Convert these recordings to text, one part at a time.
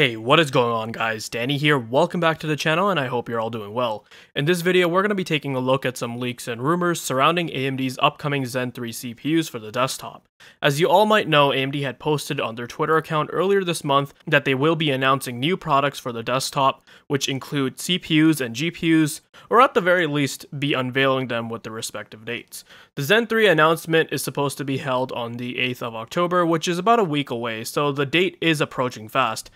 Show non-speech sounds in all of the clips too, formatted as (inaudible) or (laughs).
Hey, what is going on guys? Danny here, welcome back to the channel and I hope you're all doing well. In this video, we're going to be taking a look at some leaks and rumors surrounding AMD's upcoming Zen 3 CPUs for the desktop. As you all might know, AMD had posted on their Twitter account earlier this month that they will be announcing new products for the desktop, which include CPUs and GPUs, or at the very least, be unveiling them with the respective dates. The Zen 3 announcement is supposed to be held on the 8th of October, which is about a week away, so the date is approaching fast.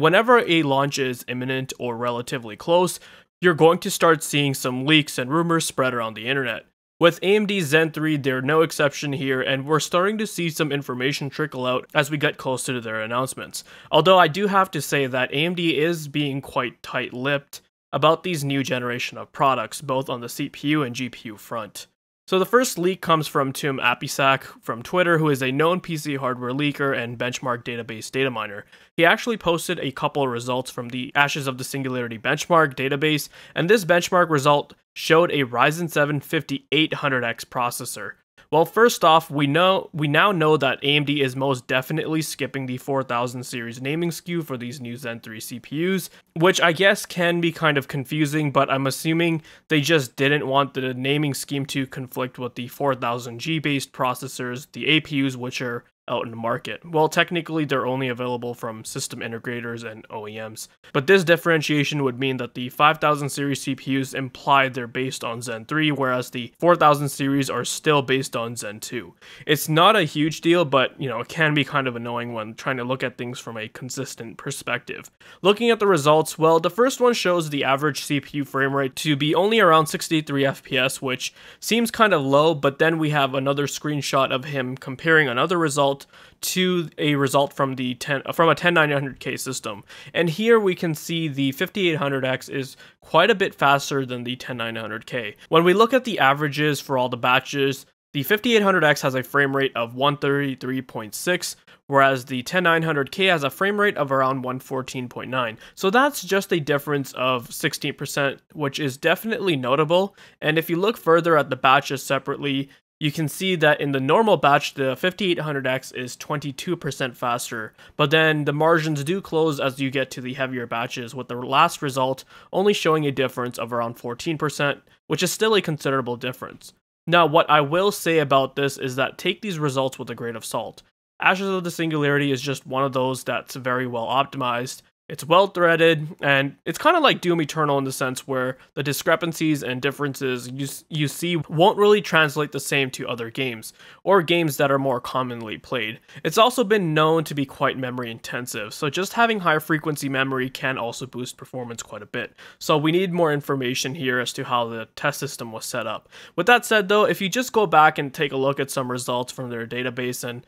Whenever a launch is imminent or relatively close, you're going to start seeing some leaks and rumors spread around the internet. With AMD Zen 3, they're no exception here, and we're starting to see some information trickle out as we get closer to their announcements. Although I do have to say that AMD is being quite tight lipped about these new generation of products, both on the CPU and GPU front. So the first leak comes from Tim Apisak from Twitter, who is a known PC hardware leaker and benchmark database data miner. He actually posted a couple of results from the Ashes of the Singularity benchmark database, and this benchmark result showed a Ryzen 7 5800X processor. Well, first off, we know we now know that AMD is most definitely skipping the 4000 series naming SKU for these new Zen 3 CPUs, which I guess can be kind of confusing, but I'm assuming they just didn't want the naming scheme to conflict with the 4000G based processors, the APUs which are out in the market. Well, technically, they're only available from system integrators and OEMs. But this differentiation would mean that the 5000 series CPUs imply they're based on Zen 3, whereas the 4000 series are still based on Zen 2. It's not a huge deal, but you know, it can be kind of annoying when trying to look at things from a consistent perspective. Looking at the results, well, the first one shows the average CPU frame rate to be only around 63 FPS, which seems kind of low, but then we have another screenshot of him comparing another result result to a result from the 10 uh, from a 10900K system. And here we can see the 5800X is quite a bit faster than the 10900K. When we look at the averages for all the batches, the 5800X has a frame rate of 133.6, whereas the 10900K has a frame rate of around 114.9. So that's just a difference of 16%, which is definitely notable. And if you look further at the batches separately, you can see that in the normal batch, the 5800X is 22% faster, but then the margins do close as you get to the heavier batches, with the last result only showing a difference of around 14%, which is still a considerable difference. Now, what I will say about this is that take these results with a grain of salt. Ashes of the Singularity is just one of those that's very well optimized, it's well threaded, and it's kind of like Doom Eternal in the sense where the discrepancies and differences you, you see won't really translate the same to other games, or games that are more commonly played. It's also been known to be quite memory intensive, so just having high frequency memory can also boost performance quite a bit. So we need more information here as to how the test system was set up. With that said though, if you just go back and take a look at some results from their database and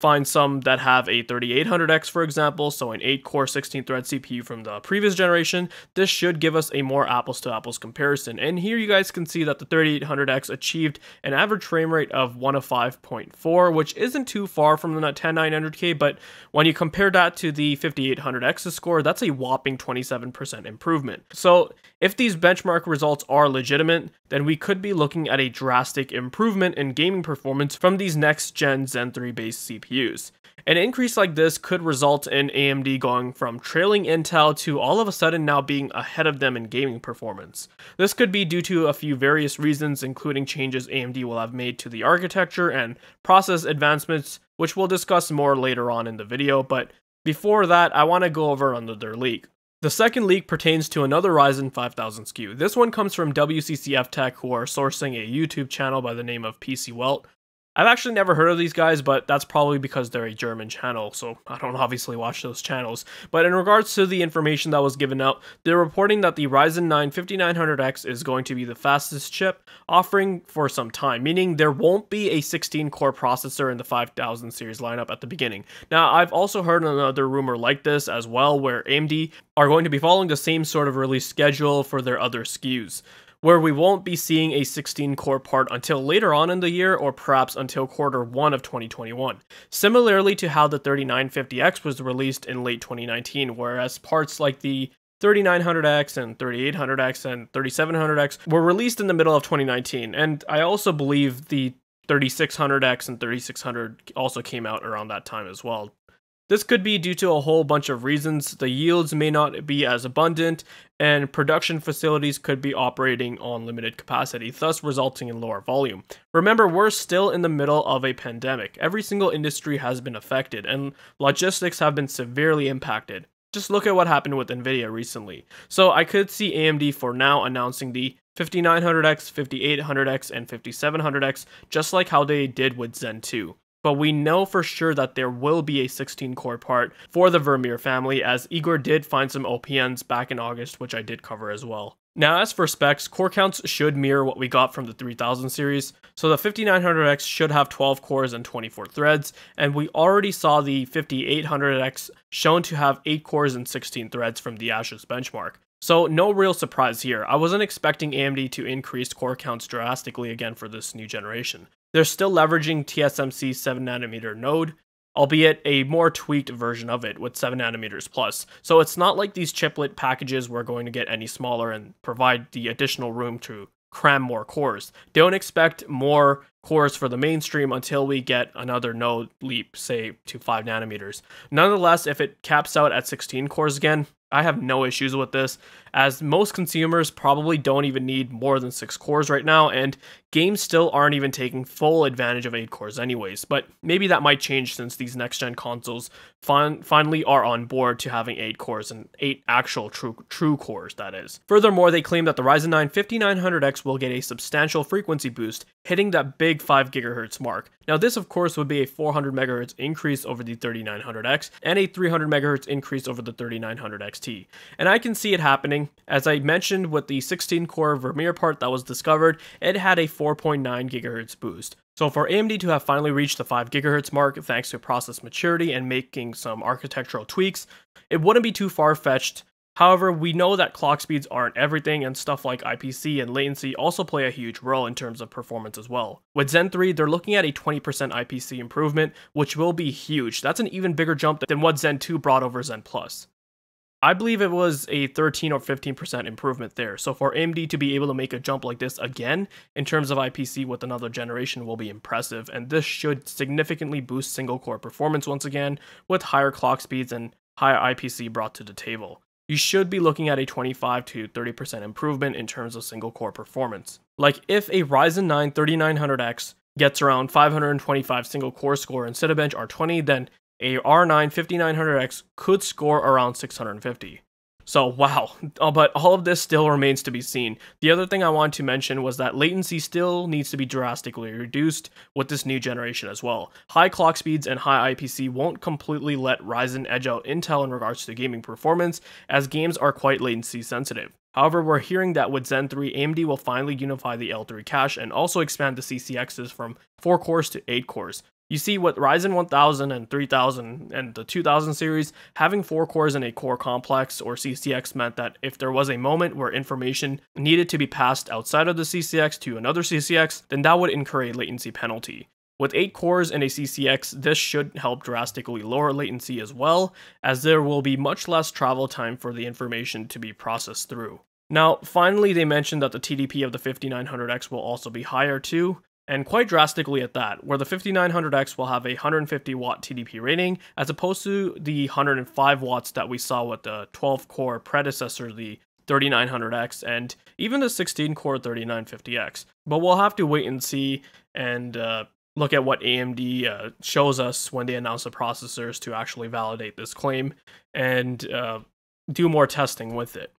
find some that have a 3800X, for example, so an 8 core 16 thread CPU from the previous generation. This should give us a more apples to apples comparison. And here you guys can see that the 3800X achieved an average frame rate of 105.4, which isn't too far from the 10900K, but when you compare that to the 5800X score, that's a whopping 27% improvement. So if these benchmark results are legitimate, then we could be looking at a drastic improvement in gaming performance from these next gen Zen 3 based CPUs. An increase like this could result in AMD going from trailing Intel to all of a sudden now being ahead of them in gaming performance. This could be due to a few various reasons, including changes AMD will have made to the architecture and process advancements, which we'll discuss more later on in the video, but before that, I want to go over another leak. The second leak pertains to another Ryzen 5000 SKU. This one comes from WCCF Tech, who are sourcing a YouTube channel by the name of PC Welt. I've actually never heard of these guys, but that's probably because they're a German channel, so I don't obviously watch those channels. But in regards to the information that was given out, they're reporting that the Ryzen 9 5900X is going to be the fastest chip offering for some time, meaning there won't be a 16 core processor in the 5000 series lineup at the beginning. Now, I've also heard another rumor like this as well, where AMD are going to be following the same sort of release schedule for their other SKUs where we won't be seeing a 16 core part until later on in the year or perhaps until quarter 1 of 2021. Similarly to how the 3950X was released in late 2019, whereas parts like the 3900X and 3800X and 3700X were released in the middle of 2019. And I also believe the 3600X and 3600 also came out around that time as well. This could be due to a whole bunch of reasons. The yields may not be as abundant, and production facilities could be operating on limited capacity, thus resulting in lower volume. Remember, we're still in the middle of a pandemic. Every single industry has been affected, and logistics have been severely impacted. Just look at what happened with Nvidia recently. So I could see AMD for now announcing the 5900X, 5800X, and 5700X, just like how they did with Zen 2 but we know for sure that there will be a 16 core part for the Vermeer family, as Igor did find some OPNs back in August, which I did cover as well. Now, as for specs, core counts should mirror what we got from the 3000 series, so the 5900X should have 12 cores and 24 threads, and we already saw the 5800X shown to have 8 cores and 16 threads from the Ashes benchmark. So no real surprise here. I wasn't expecting AMD to increase core counts drastically again for this new generation. They're still leveraging TSMC's 7 nanometer node, albeit a more tweaked version of it with 7 nanometers plus. So it's not like these chiplet packages were going to get any smaller and provide the additional room to cram more cores. Don't expect more cores for the mainstream until we get another node leap, say to 5 nanometers. Nonetheless, if it caps out at 16 cores again, I have no issues with this, as most consumers probably don't even need more than 6 cores right now, and games still aren't even taking full advantage of 8 cores anyways, but maybe that might change since these next-gen consoles fin finally are on board to having 8 cores, and 8 actual true, true cores, that is. Furthermore, they claim that the Ryzen 9 5900X will get a substantial frequency boost, hitting that big 5 GHz mark. Now this of course would be a 400 MHz increase over the 3900X, and a 300 MHz increase over the 3900X And I can see it happening. As I mentioned with the 16 core Vermeer part that was discovered, it had a 4.9 GHz boost. So for AMD to have finally reached the 5 GHz mark thanks to process maturity and making some architectural tweaks, it wouldn't be too far-fetched However, we know that clock speeds aren't everything, and stuff like IPC and latency also play a huge role in terms of performance as well. With Zen 3, they're looking at a 20% IPC improvement, which will be huge. That's an even bigger jump than what Zen 2 brought over Zen Plus. I believe it was a 13 or 15% improvement there. So for AMD to be able to make a jump like this again in terms of IPC with another generation will be impressive, and this should significantly boost single core performance once again with higher clock speeds and higher IPC brought to the table. You should be looking at a 25 to 30% improvement in terms of single core performance. Like if a Ryzen 9 3900X gets around 525 single core score in Cinebench R20, then a R9 5900X could score around 650. So, wow. (laughs) Uh, but all of this still remains to be seen. The other thing I want to mention was that latency still needs to be drastically reduced with this new generation as well. High clock speeds and high IPC won't completely let Ryzen edge out Intel in regards to gaming performance, as games are quite latency sensitive. However, we're hearing that with Zen 3, AMD will finally unify the L3 cache and also expand the CCXs from 4 cores to 8 cores, you see, with Ryzen 1000 and 3000 and the 2000 series, having four cores in a core complex or CCX meant that if there was a moment where information needed to be passed outside of the CCX to another CCX, then that would incur a latency penalty. With 8 cores and a CCX, this should help drastically lower latency as well, as there will be much less travel time for the information to be processed through. Now, finally, they mentioned that the TDP of the 5900X will also be higher too, and quite drastically at that, where the 5900X will have a 150 watt TDP rating as opposed to the 105 watts that we saw with the 12 core predecessor, the 3900X, and even the 16 core 3950X. But we'll have to wait and see and uh, look at what AMD uh, shows us when they announce the processors to actually validate this claim and uh, do more testing with it.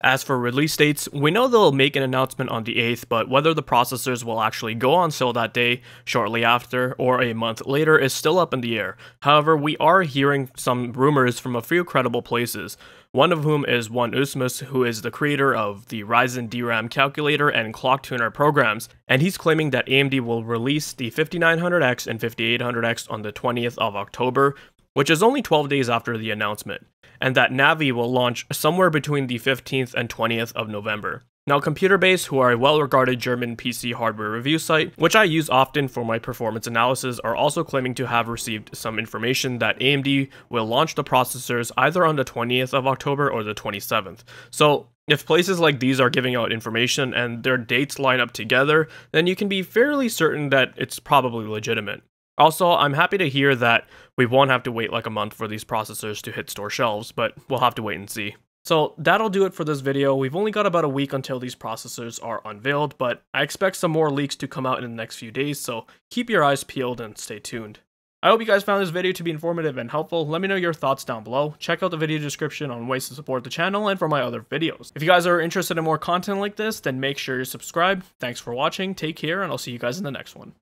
As for release dates, we know they'll make an announcement on the 8th, but whether the processors will actually go on sale that day, shortly after, or a month later is still up in the air. However, we are hearing some rumors from a few credible places, one of whom is 1usmus, who is the creator of the Ryzen DRAM calculator and clock tuner programs, and he's claiming that AMD will release the 5900X and 5800X on the 20th of October, which is only 12 days after the announcement, and that Navi will launch somewhere between the 15th and 20th of November. Now, Computerbase, who are a well regarded German PC hardware review site, which I use often for my performance analysis, are also claiming to have received some information that AMD will launch the processors either on the 20th of October or the 27th. So, if places like these are giving out information and their dates line up together, then you can be fairly certain that it's probably legitimate. Also, I'm happy to hear that we won't have to wait like a month for these processors to hit store shelves, but we'll have to wait and see. So that'll do it for this video. We've only got about a week until these processors are unveiled, but I expect some more leaks to come out in the next few days, so keep your eyes peeled and stay tuned. I hope you guys found this video to be informative and helpful. Let me know your thoughts down below. Check out the video description on ways to support the channel and for my other videos. If you guys are interested in more content like this, then make sure you subscribe. Thanks for watching, take care, and I'll see you guys in the next one.